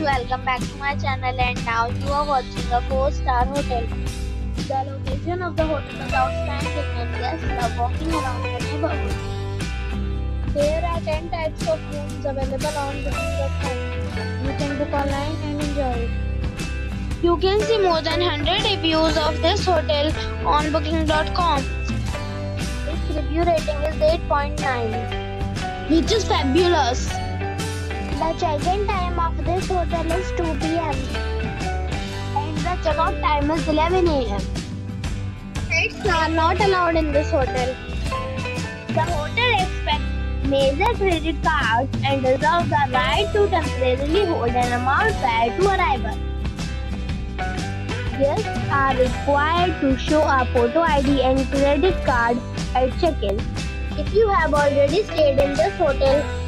welcome back to my channel and now you are watching a 4 star hotel. The location of the hotel is outstanding and guests love walking around the neighborhood. There are 10 types of rooms available on booking.com. You can book online and enjoy it. You can see more than 100 reviews of this hotel on booking.com. Its review rating is 8.9, which is fabulous. The check-in time of this hotel is 2 p.m. and the check-out time is 11 a.m. Pets are not allowed in this hotel. The hotel expects major credit cards and reserves the right to temporarily hold an amount prior to arrival. Guests are required to show a photo ID and credit card at check-in. If you have already stayed in this hotel,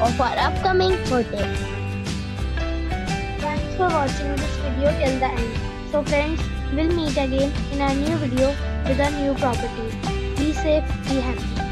of our upcoming hotel. Thanks for watching this video till the end. So friends, we'll meet again in a new video with a new property. Be safe, be happy.